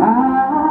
I